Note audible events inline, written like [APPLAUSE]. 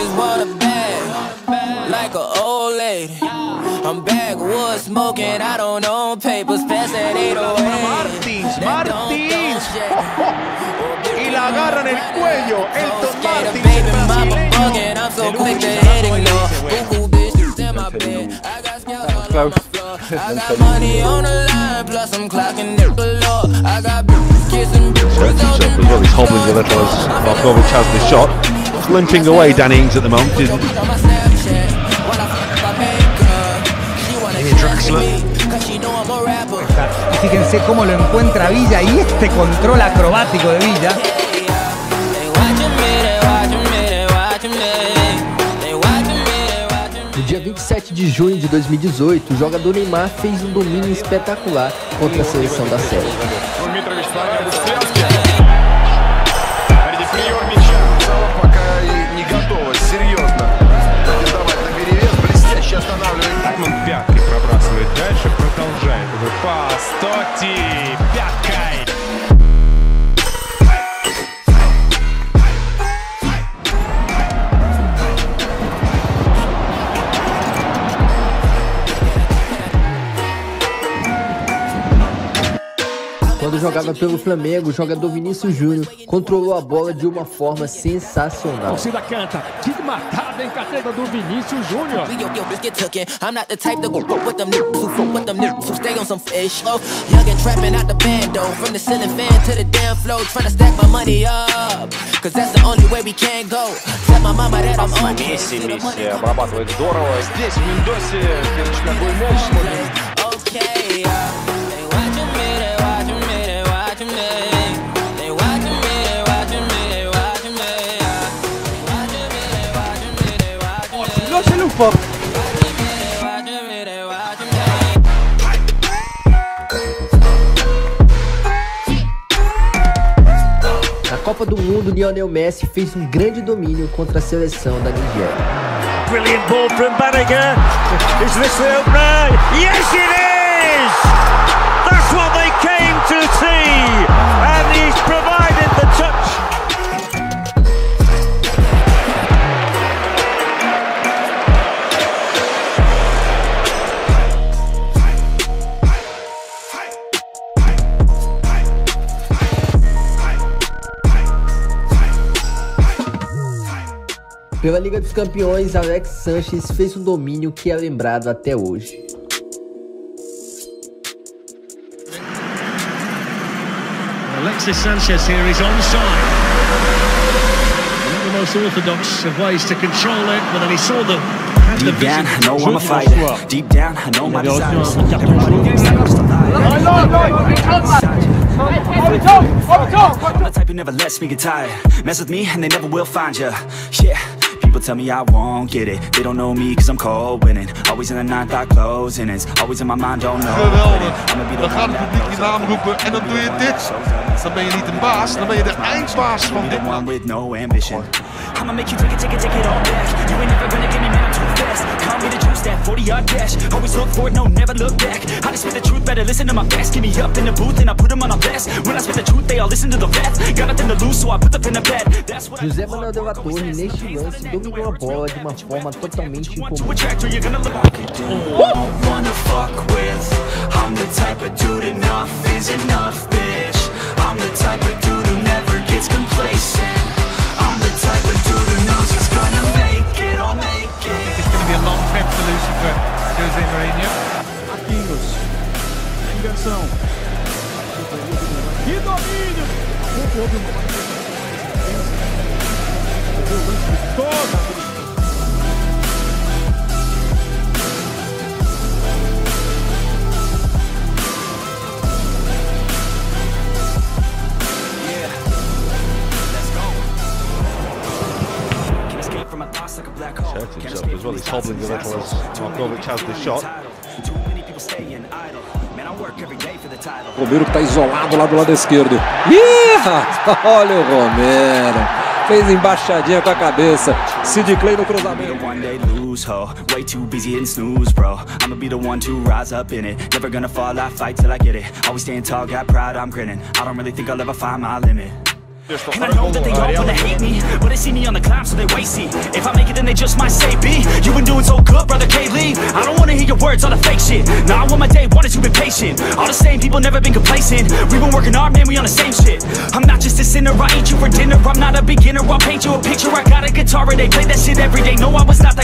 just want a bag, like an old lady. I'm backwoods smoking, I don't own papers, pass oh that 808. Martins, Martins. don't shake. Y la agarra en el cuello. Elton Skater, Martins, baby mama bugging, I'm so quick to hit que ignore. Boo-boo bitches in my bed. I got scales all on the floor. I got money on the line, plus I'm clocking it below. I got bitches kissing bitches Hurts on himself the as. He's hobbling a little as Markovic has the shot. Limping away, Danny Ings at the moment. He's- on my Snapchat. When I fuck my makeup, she wanna kiss me, 'cause she know I'm a rapper. Y fíjense cómo lo encuentra Villa y este control acrobático de Villa. No dia 27 de junho de 2018, o jogador Neymar fez um domínio espetacular contra a seleção da Sérvia. Jogava pelo Flamengo, o jogador Vinícius Júnior controlou a bola de uma forma sensacional. torcida canta. Que matada em carteira do Vinícius Júnior. Fuck me. Na Copa do Mundo, Lionel Messi fez um grande domínio contra a seleção da Nigéria. Brilliant ball from Banniger. Is this the opener? Yes, it is! That's what they came to see. Pela Liga dos Campeões, Alex Sanches fez um domínio que é lembrado até hoje. Alexis Sanchez here is onside. Not the most orthodox of ways to control it, but then he saw the. had the Deep down, I know I'm a fighter. Deep down, I know my desires. Everybody thinks that I'm a liar. I'm the type who never lets me get tired. Mess with me and they never will find you. Yeah. People tell me I won't get it. They don't know me cause I'm cold winning. Always in the ninth, I closing It's always in my mind, don't know Geweldig. I'ma be the Dan gaat het publiek je naam roepen en dan doe je dit. Dan ben je niet een baas, dan ben je de eindbaas van dit land. With no ambition I'ma make you take it, take it, take it all back. You ain't never gonna get me, man, I'm too fast. Call me the juice, that 40 yard dash. Always look for it, no, never look back. I just spit the truth, better listen to my facts. Get me up in the booth and I put them on a blast. When I spit the truth, they all listen to the facts. Got nothing to lose, so I put the pen to bed. That's what I José Manuel de la Torre, neste lance, dominou a bola de uma forma totalmente incomum. attract or you're gonna look wanna fuck with? I'm the type of dude enough is enough, bitch. I'm the type of dude Inversão. Que domínio! Houve uma Toda a himself escape as well. He's hobbling toxic little as. Markovic has the shot. Romero que tá isolado lá do lado esquerdo. Ih, [LAUGHS] olha o Romero. Fez embaixadinha com a cabeça. Sid Clay no cruzamento. I I I And I know that they all wanna hate me But they see me on the climb, so they wait, see If I make it then they just might say B. You been doing so good, brother K-Lee. I don't wanna hear your words, all the fake shit. Nah, I want my day one is you been patient. All the same people never been complacent. We been working hard, man, we on the same shit. I'm not just a sinner, I eat you for dinner. I'm not a beginner, I'll paint you a picture. I got a guitar and they play that shit every day. No, I was not that